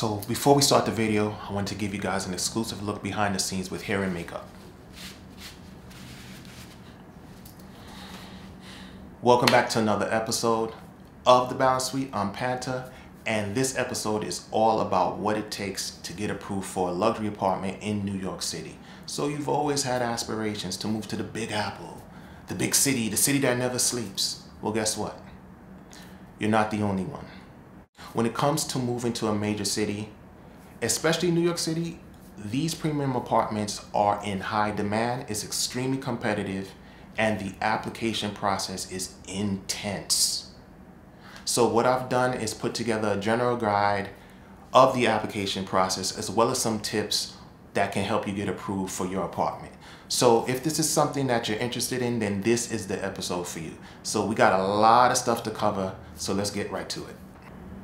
So before we start the video, I want to give you guys an exclusive look behind the scenes with hair and makeup. Welcome back to another episode of The Balance Suite. I'm Panta, and this episode is all about what it takes to get approved for a luxury apartment in New York City. So you've always had aspirations to move to the Big Apple, the big city, the city that never sleeps. Well, guess what? You're not the only one. When it comes to moving to a major city, especially New York City, these premium apartments are in high demand, it's extremely competitive, and the application process is intense. So what I've done is put together a general guide of the application process as well as some tips that can help you get approved for your apartment. So if this is something that you're interested in, then this is the episode for you. So we got a lot of stuff to cover, so let's get right to it.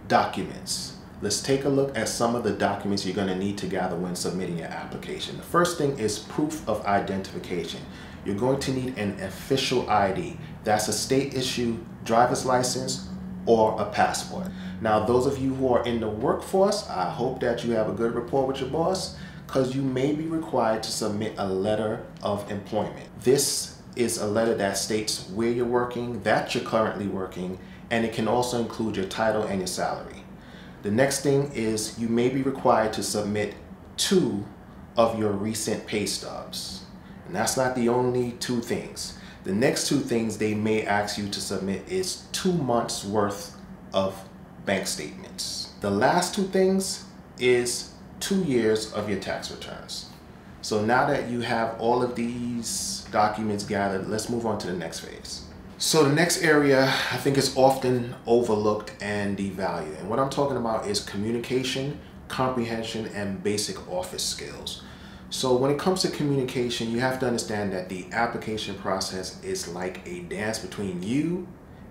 Documents. Let's take a look at some of the documents you're going to need to gather when submitting your application. The first thing is proof of identification. You're going to need an official ID. That's a state issue driver's license or a passport. Now, those of you who are in the workforce, I hope that you have a good rapport with your boss because you may be required to submit a letter of employment. This is a letter that states where you're working, that you're currently working, and it can also include your title and your salary. The next thing is you may be required to submit two of your recent pay stubs. And that's not the only two things. The next two things they may ask you to submit is two months worth of bank statements. The last two things is two years of your tax returns. So now that you have all of these documents gathered, let's move on to the next phase. So the next area I think is often overlooked and devalued. And what I'm talking about is communication, comprehension, and basic office skills. So when it comes to communication, you have to understand that the application process is like a dance between you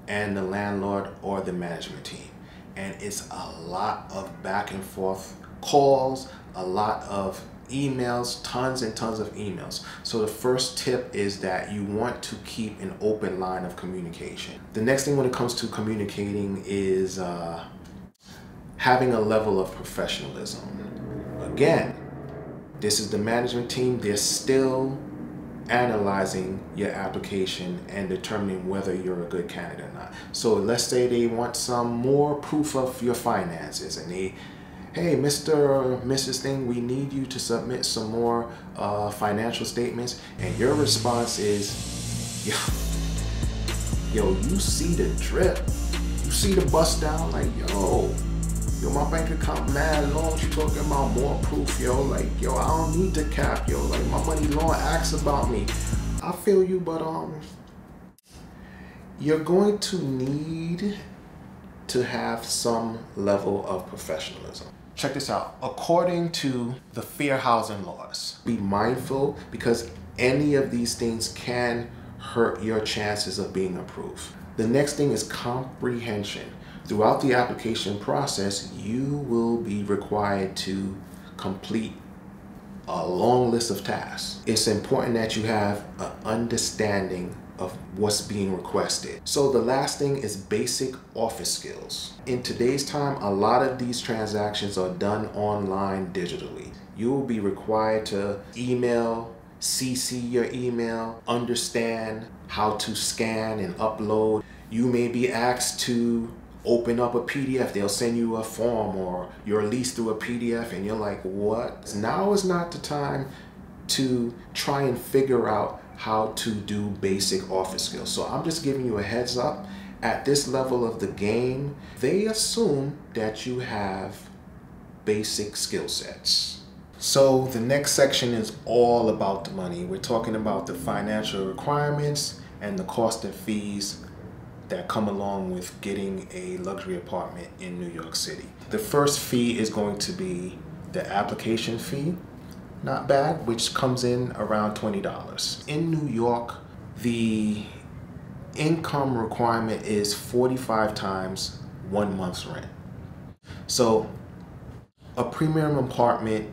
and the landlord or the management team. And it's a lot of back and forth calls, a lot of emails, tons and tons of emails. So the first tip is that you want to keep an open line of communication. The next thing when it comes to communicating is uh, having a level of professionalism. Again, this is the management team. They're still analyzing your application and determining whether you're a good candidate or not. So let's say they want some more proof of your finances and they hey, Mr. Mrs. Thing, we need you to submit some more uh, financial statements. And your response is, yo, yo, you see the drip. You see the bust down, like, yo, yo, my bank account mad long. You talking about more proof, yo. Like, yo, I don't need to cap, yo. Like, my money long asks about me. I feel you, but um, you're going to need to have some level of professionalism. Check this out. According to the fair housing laws, be mindful because any of these things can hurt your chances of being approved. The next thing is comprehension. Throughout the application process, you will be required to complete a long list of tasks. It's important that you have an understanding of what's being requested. So the last thing is basic office skills. In today's time, a lot of these transactions are done online digitally. You will be required to email, CC your email, understand how to scan and upload. You may be asked to open up a PDF. They'll send you a form or you're released through a PDF and you're like, what? Now is not the time to try and figure out how to do basic office skills. So I'm just giving you a heads up. At this level of the game, they assume that you have basic skill sets. So the next section is all about the money. We're talking about the financial requirements and the cost and fees that come along with getting a luxury apartment in New York City. The first fee is going to be the application fee not bad, which comes in around $20. In New York, the income requirement is 45 times one month's rent. So a premium apartment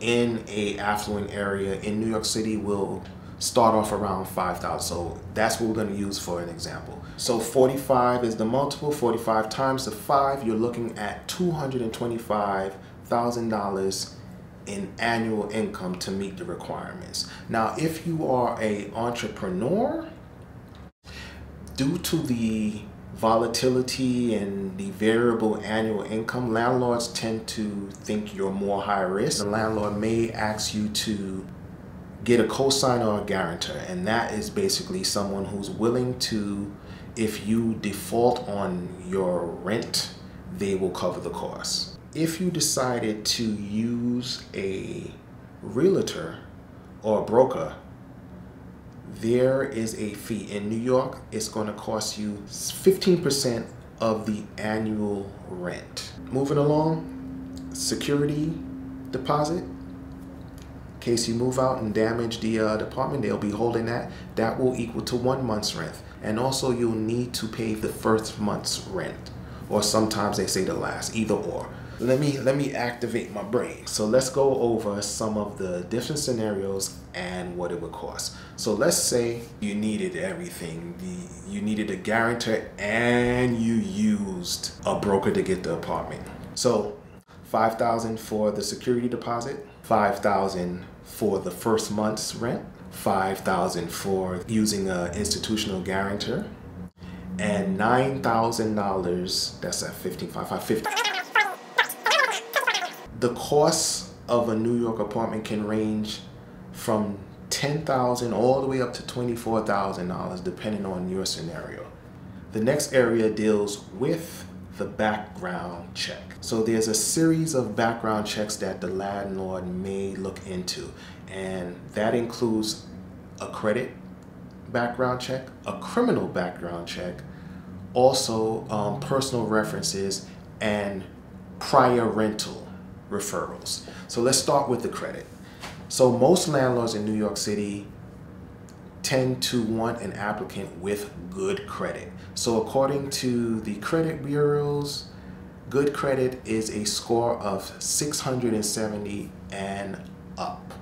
in a affluent area in New York City will start off around 5,000. So that's what we're gonna use for an example. So 45 is the multiple, 45 times the five, you're looking at 225 $5,000 in annual income to meet the requirements. Now, if you are a entrepreneur, due to the volatility and the variable annual income, landlords tend to think you're more high risk. The landlord may ask you to get a cosigner or a guarantor, and that is basically someone who's willing to, if you default on your rent, they will cover the cost. If you decided to use a realtor or a broker, there is a fee. In New York, it's going to cost you 15% of the annual rent. Moving along, security deposit In case you move out and damage the uh, department, they'll be holding that. That will equal to one month's rent. And also you'll need to pay the first month's rent. Or sometimes they say the last, either or. Let me, let me activate my brain. So let's go over some of the different scenarios and what it would cost. So let's say you needed everything. You needed a guarantor and you used a broker to get the apartment. So 5000 for the security deposit, 5000 for the first month's rent, 5000 for using an institutional guarantor, and $9,000, that's at 15, The cost of a New York apartment can range from 10000 all the way up to $24,000 depending on your scenario. The next area deals with the background check. So there's a series of background checks that the landlord may look into and that includes a credit background check, a criminal background check, also um, personal references and prior rental referrals. So let's start with the credit. So most landlords in New York City tend to want an applicant with good credit. So according to the credit bureaus, good credit is a score of 670 and up.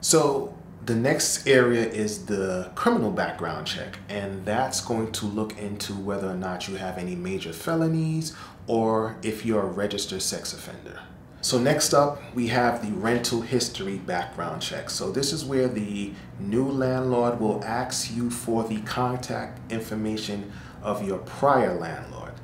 So the next area is the criminal background check, and that's going to look into whether or not you have any major felonies or if you're a registered sex offender. So next up, we have the rental history background check. So this is where the new landlord will ask you for the contact information of your prior landlord.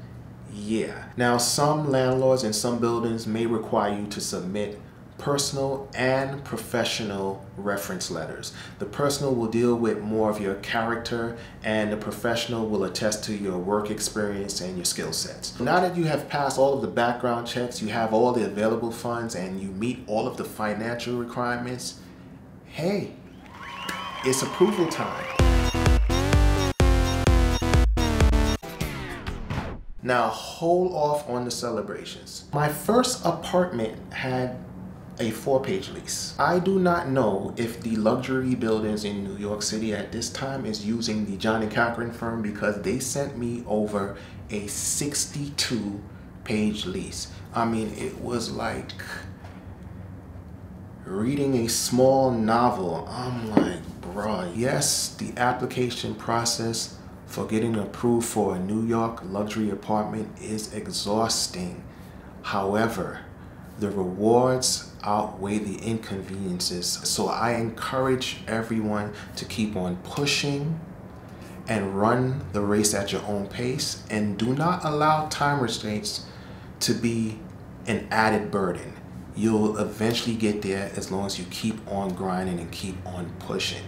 Yeah. Now some landlords in some buildings may require you to submit personal and professional reference letters. The personal will deal with more of your character and the professional will attest to your work experience and your skill sets. Now that you have passed all of the background checks, you have all the available funds and you meet all of the financial requirements, hey, it's approval time. Now hold off on the celebrations. My first apartment had a four-page lease. I do not know if the luxury buildings in New York City at this time is using the Johnnie Cochran firm because they sent me over a 62 page lease. I mean, it was like reading a small novel. I'm like, bruh, yes, the application process for getting approved for a New York luxury apartment is exhausting. However, the rewards outweigh the inconveniences. So I encourage everyone to keep on pushing and run the race at your own pace and do not allow time restraints to be an added burden. You'll eventually get there as long as you keep on grinding and keep on pushing.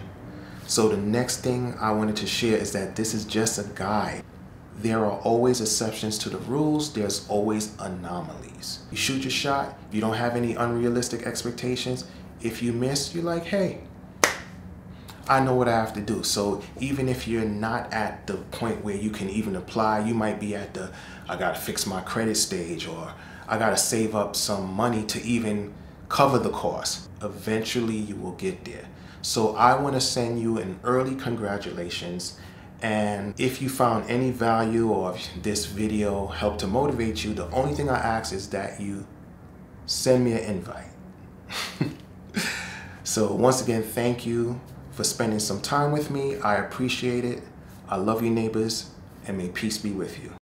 So the next thing I wanted to share is that this is just a guide. There are always exceptions to the rules. There's always anomalies. You shoot your shot. You don't have any unrealistic expectations. If you miss, you're like, hey, I know what I have to do. So even if you're not at the point where you can even apply, you might be at the, I gotta fix my credit stage or I gotta save up some money to even cover the cost. Eventually you will get there. So I wanna send you an early congratulations and if you found any value or this video helped to motivate you, the only thing I ask is that you send me an invite. so once again, thank you for spending some time with me. I appreciate it. I love you neighbors and may peace be with you.